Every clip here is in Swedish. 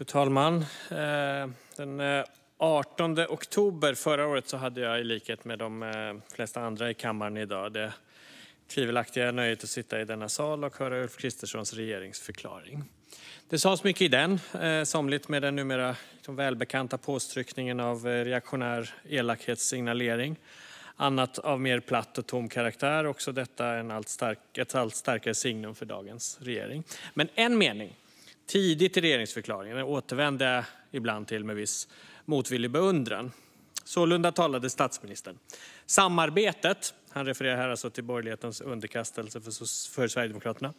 Fru talman! Eh, den eh, 18 oktober förra året hade jag i likhet med de eh, flesta andra i kammaren i dag det tvivelaktiga nöjet att sitta i denna sal och höra Ulf Kristerssons regeringsförklaring. Det sades mycket i den, somligt med den numera liksom, välbekanta påtryckningen av reaktionär elakhetssignalering, annat av mer platt och tom karaktär, också detta ett allt starkare signum för dagens regering. Men en mening tidigt i regeringsförklaringen återvände jag ibland till med viss motvillig beundran. Sålunda talade statsministern: "Samarbetet" - han refererar här alltså till borgerlighetens underkastelse för Sverigedemokraterna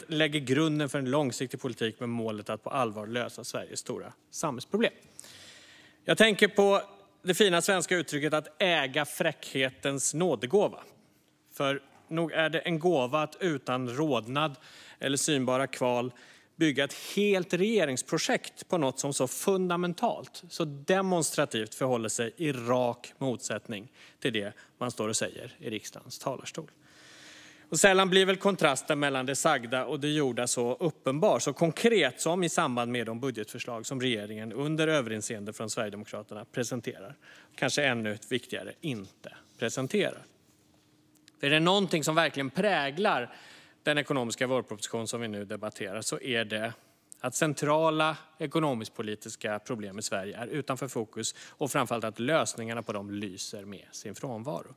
- "lägger grunden för en långsiktig politik med målet att på allvar lösa Sveriges stora samhällsproblem." Jag tänker på det fina svenska uttrycket att äga fräckhetens nådegåva. För nog är det en gåva att utan rodnad eller synbara kval bygga ett helt regeringsprojekt på något som så fundamentalt, så demonstrativt förhåller sig i rak motsättning till det man står och säger i riksdagens talarstol. Sällan blir väl kontrasten mellan det sagda och det gjorda så uppenbar, så konkret som i samband med de budgetförslag som regeringen under överinseende från Sverigedemokraterna presenterar. Kanske ännu viktigare, inte presenterar. Är det någonting som verkligen präglar den ekonomiska vårproposition som vi nu debatterar är det att centrala ekonomisk-politiska problem i Sverige är utanför fokus och framför allt att lösningarna på dem lyser med sin frånvaro.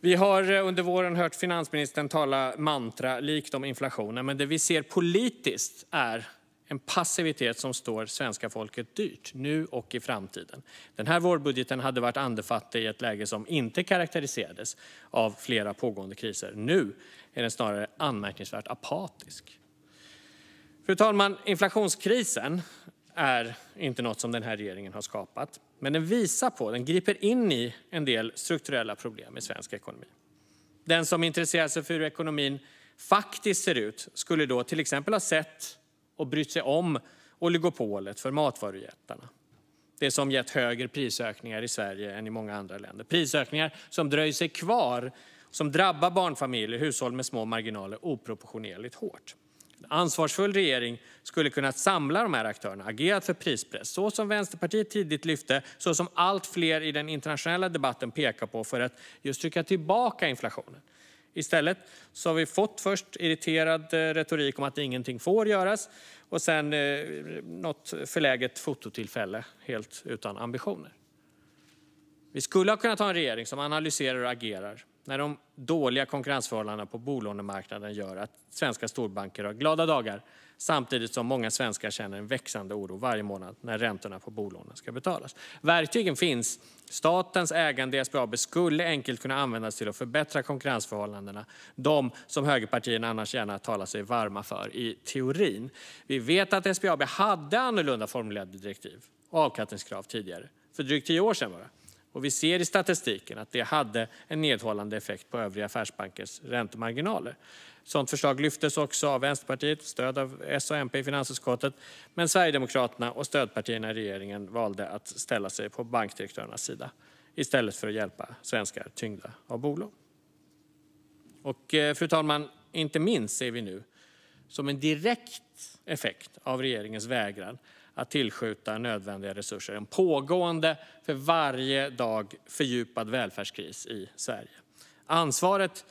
Vi har under våren hört finansministern tala mantralikt om inflationen, men det vi ser politiskt är en passivitet som står svenska folket dyrt, nu och i framtiden. Den här vårbudgeten hade varit andefattig i ett läge som inte karaktäriserades av flera pågående kriser. Nu är den snarare anmärkningsvärt apatisk. Fru talman! Inflationskrisen är inte något som den här regeringen har skapat, men den visar på och griper in i en del strukturella problem i svensk ekonomi. Den som intresserar sig för hur ekonomin faktiskt ser ut skulle då till exempel ha sett och brytt sig om oligopolet för matvarujättarna. Det som gett högre prisökningar i Sverige än i många andra länder. Prisökningar som dröjer sig kvar och som drabbar barnfamiljer och hushåll med små marginaler oproportionerligt hårt. En ansvarsfull regering skulle kunnat samla de här aktörerna, agerat för prispress så som Vänsterpartiet tidigt lyfte, så som allt fler i den internationella debatten pekar på för att just trycka tillbaka inflationen. I stället har vi fått först irriterad eh, retorik om att ingenting får göras och sen eh, något förläget fototillfälle helt utan ambitioner. Vi skulle ha kunnat ha en regering som analyserar och agerar när de dåliga konkurrensförhållandena på bolånemarknaden gör att svenska storbanker har glada dagar samtidigt som många svenskar känner en växande oro varje månad när räntorna på bolånen ska betalas. Verktygen finns. Statens ägande i SBAB skulle enkelt kunna användas till att förbättra konkurrensförhållandena, de som högerpartierna annars gärna talar sig varma för i teorin. Vi vet att SBAB hade annorlunda formulerade direktiv och avkastningskrav tidigare, för drygt tio år sedan bara vi ser i statistiken att det hade en nedhållande effekt på övriga affärsbankers räntemarginaler. Ett sådant förslag lyftes också av Vänsterpartiet med stöd av S och MP i finansutskottet, men Sverigedemokraterna och stödpartierna i regeringen valde att ställa sig på bankdirektörernas sida i stället för att hjälpa svenskar tyngda av bolån. Eh, fru talman! Inte minst ser vi nu, som en direkt effekt av regeringens vägran att tillskjuta nödvändiga resurser, en pågående, för varje dag fördjupad välfärdskris i Sverige. Ansvaret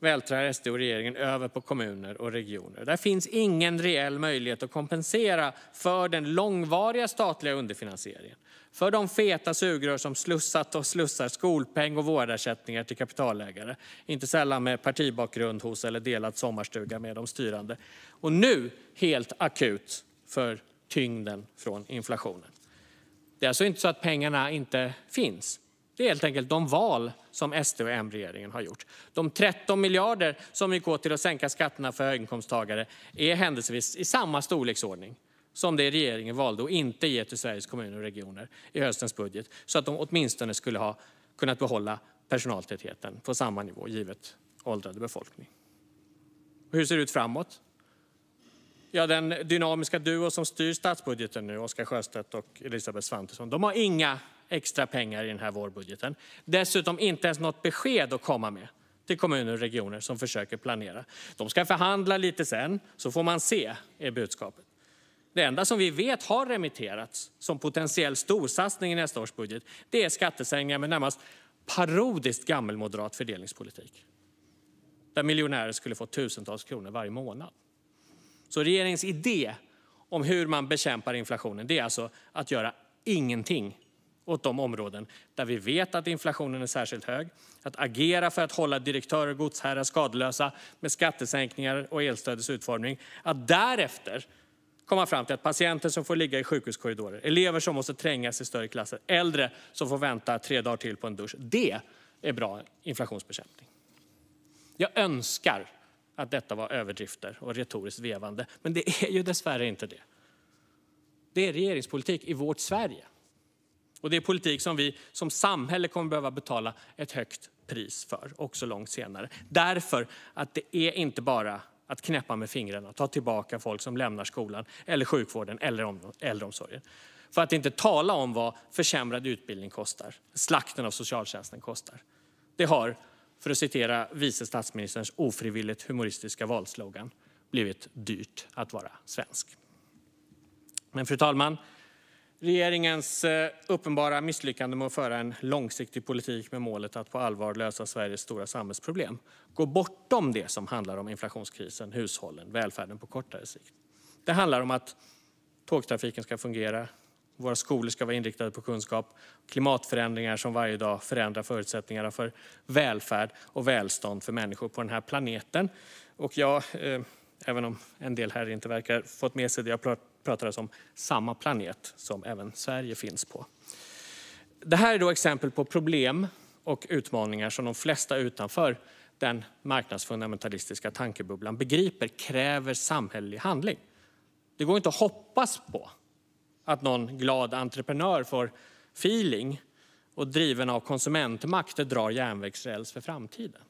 vältrar SD och regeringen över på kommuner och regioner. Där finns ingen reell möjlighet att kompensera för den långvariga statliga underfinansieringen, för de feta sugrör som slussat och slussar skolpeng och vårdersättningar till kapitalägare, inte sällan med partibakgrund hos eller delad sommarstuga med de styrande. Och nu helt akut för tyngden från inflationen. Det är alltså inte så att pengarna inte finns. Det är helt enkelt de val som SD och M-regeringen har gjort. De 13 miljarder som gick åt till att sänka skatterna för höginkomsttagare är händelsevis i samma storleksordning som det regeringen valde att inte ge till Sveriges kommuner och regioner i höstens budget så att de åtminstone skulle ha kunnat behålla personaltätheten på samma nivå givet åldrande befolkning. Hur ser det ut framåt? Ja, den dynamiska duo som styr statsbudgeten nu, Oscar Sjöstedt och Elisabeth Svantesson, de har inga extra pengar i den här vårbudgeten. Dessutom inte ens något besked att komma med till kommuner och regioner som försöker planera. De ska förhandla lite sen, så får man se, är budskapet. Det enda som vi vet har remitterats som potentiell storsatsning i nästa års budget är skattesänkningar med närmast parodiskt gammelmoderat fördelningspolitik där miljonärer skulle få tusentals kronor varje månad. Så regeringens idé om hur man bekämpar inflationen är alltså att göra ingenting åt de områden där vi vet att inflationen är särskilt hög, att agera för att hålla direktörer och godsherrar skadeslösa med skattesänkningar och elstödets utformning, att därefter komma fram till att patienter som får ligga i sjukhuskorridorer, elever som måste trängas i större klasser och äldre som får vänta tre dagar till på en dusch, det är bra inflationsbekämpning. Jag önskar att detta var överdrifter och retoriskt vevande, men det är ju dessvärre inte det. Det är regeringspolitik i vårt Sverige. Och det är politik som vi som samhälle kommer behöva betala ett högt pris för, också långt senare. Därför att det är inte bara att knäppa med fingrarna och ta tillbaka folk som lämnar skolan, eller sjukvården eller äldreomsorgen. För att inte tala om vad försämrad utbildning kostar, slakten av socialtjänsten kostar. Det har, för att citera vice statsministerns ofrivilligt humoristiska valslogan, blivit dyrt att vara svensk. Men fru talman, regeringens eh, uppenbara misslyckande med att föra en långsiktig politik med målet att på allvar lösa Sveriges stora samhällsproblem går bortom det som handlar om inflationskrisen, hushållen, välfärden på kortare sikt. Det handlar om att tågtrafiken ska fungera, våra skolor ska vara inriktade på kunskap, klimatförändringar som varje dag förändrar förutsättningarna för välfärd och välstånd för människor på den här planeten. Och ja, eh, även om en del här inte verkar fått med sig det jag pratar alltså om samma planet som även Sverige finns på. Det här är då exempel på problem och utmaningar som de flesta utanför den marknadsfundamentalistiska tankebubblan begriper kräver samhällelig handling. Det går inte att hoppas på att någon glad entreprenör får feeling och driven av konsumentmakt drar järnvägsräls för framtiden.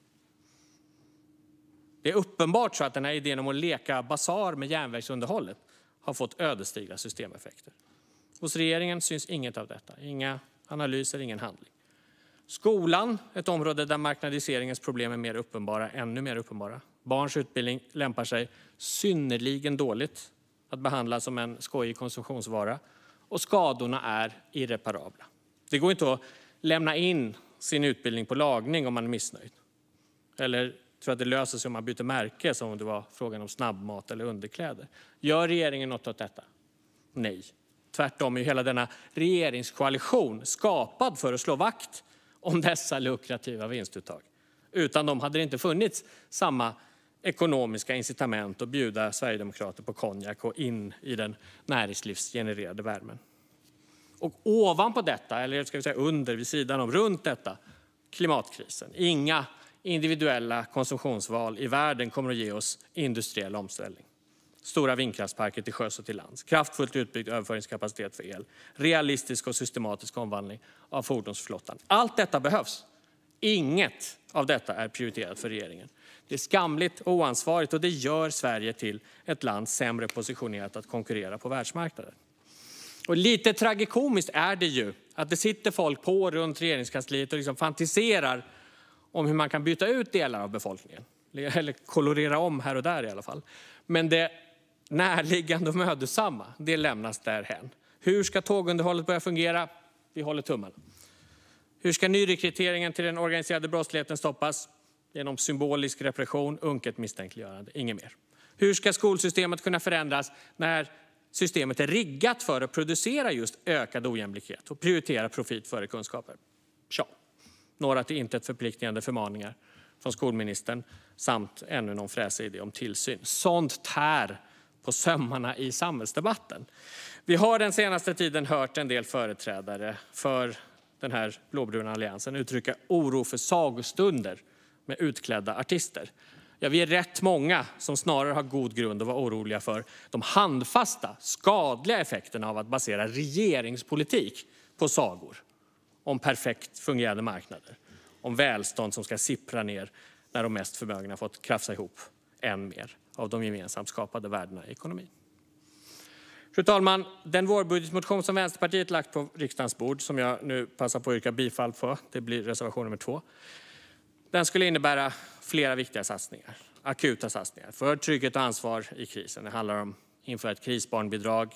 Det är uppenbart så att den här idén om att leka basar med järnvägsunderhållet har fått ödesdigra systemeffekter. Hos regeringen syns inget av detta. Inga analyser, ingen handling. Skolan, ett område där marknadiseringens problem är mer uppenbara, ännu mer uppenbara. Barns utbildning lämpar sig synnerligen dåligt att behandla som en skojig konsumtionsvara och skadorna är irreparabla. Det går inte att lämna in sin utbildning på lagning om man är missnöjd eller tro att det löser sig om man byter märke som om det var frågan om snabbmat eller underkläder. Gör regeringen något åt detta? Nej. Tvärtom är hela denna regeringskoalition skapad för att slå vakt om dessa lukrativa vinstuttag. Utan dem hade det inte funnits samma ekonomiska incitament att bjuda sverigedemokrater på konjak och in i den näringslivsgenererade värmen. Och ovanpå detta, eller ska vi säga under, vid sidan om, runt detta, klimatkrisen. Inga individuella konsumtionsval i världen kommer att ge oss industriell omställning. Stora vindkraftsparker till sjöss och till lands, kraftfullt utbyggd överföringskapacitet för el, realistisk och systematisk omvandling av fordonsflottan. Allt detta behövs. Inget av detta är prioriterat för regeringen. Det är skamligt och oansvarigt och det gör Sverige till ett land sämre positionerat att konkurrera på världsmarknaden. Och lite tragikomiskt är det ju att det sitter folk på runt regeringskansliet och liksom fantiserar om hur man kan byta ut delar av befolkningen. Eller kolorera om här och där i alla fall. Men det närliggande och mödosamma, det lämnas därhän. Hur ska tågunderhållet börja fungera? Vi håller tummarna. Hur ska nyrekryteringen till den organiserade brottsligheten stoppas? Genom symbolisk repression, unket misstänkliggörande, inget mer. Hur ska skolsystemet kunna förändras när systemet är riggat för att producera just ökad ojämlikhet och prioritera profit före kunskaper? Tja, några till intet förpliktigande förmaningar från skolministern samt ännu någon fräsig idé om tillsyn. Sånt tär på sömmarna i samhällsdebatten. Vi har den senaste tiden hört en del företrädare för den här blåbruna alliansen uttrycka oro för sagostunder med utklädda artister. Ja, vi är rätt många som snarare har god grund att vara oroliga för de handfasta, skadliga effekterna av att basera regeringspolitik på sagor om perfekt fungerande marknader, om välstånd som ska sippra ner när de mest förmögna fått krafsa ihop än mer av de gemensamt skapade värdena i ekonomin. Fru talman! Den vårbudgetmotion som Vänsterpartiet lagt på riksdagens bord, som jag nu passar på att yrka bifall till, det blir reservation nummer två, den skulle innebära flera viktiga satsningar, akuta satsningar för trygghet och ansvar i krisen. Det handlar om att införa ett krisbarnbidrag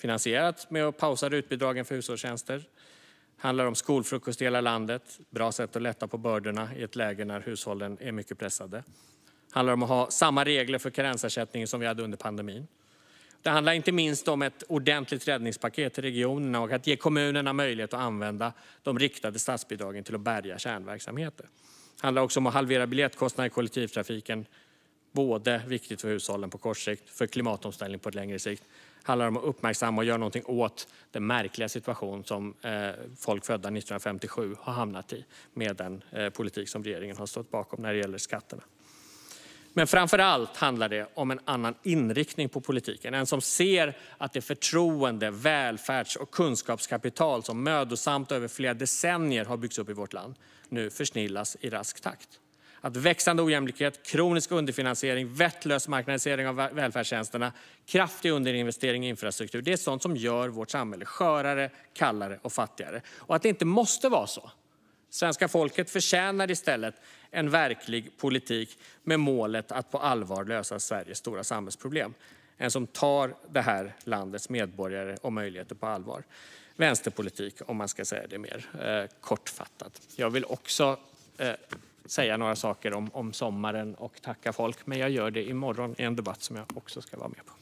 finansierat med att pausa rutbidragen för hushållstjänster. Det handlar om skolfrukost i hela landet, ett bra sätt att lätta på bördorna i ett läge när hushållen är mycket pressade. Det handlar om att ha samma regler för karensersättningen som vi hade under pandemin. Det handlar inte minst om ett ordentligt räddningspaket till regionerna och att ge kommunerna möjlighet att använda de riktade statsbidragen till att bärga kärnverksamheter. Handlar också om att halvera biljettkostnaderna i kollektivtrafiken. Det är både viktigt för hushållen på kort sikt och för klimatomställningen på längre sikt. Det handlar om att uppmärksamma och göra någonting åt den märkliga situation som eh, folk födda 1957 har hamnat i med den eh, politik som regeringen har stått bakom när det gäller skatterna. Men framför allt handlar det om en annan inriktning på politiken, en som ser att det förtroende, välfärds och kunskapskapital som mödosamt över flera decennier har byggts upp i vårt land nu försnillas i rask takt. Att växande ojämlikhet, kronisk underfinansiering, vettlös marknadisering av välfärdstjänsterna och kraftig underinvestering i infrastruktur är sådant som gör vårt samhälle skörare, kallare och fattigare. Och att det inte måste vara så. Svenska folket förtjänar i stället en verklig politik med målet att på allvar lösa Sveriges stora samhällsproblem, en som tar det här landets medborgare och möjligheter på allvar. Vänsterpolitik, om man ska säga det mer eh, kortfattat. Jag vill också eh, säga några saker om sommaren och tacka folk, men jag gör det imorgon i en debatt som jag också ska vara med på.